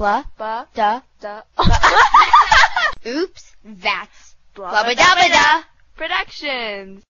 blah, da, da, oops, that's blah, blah, blah. Productions.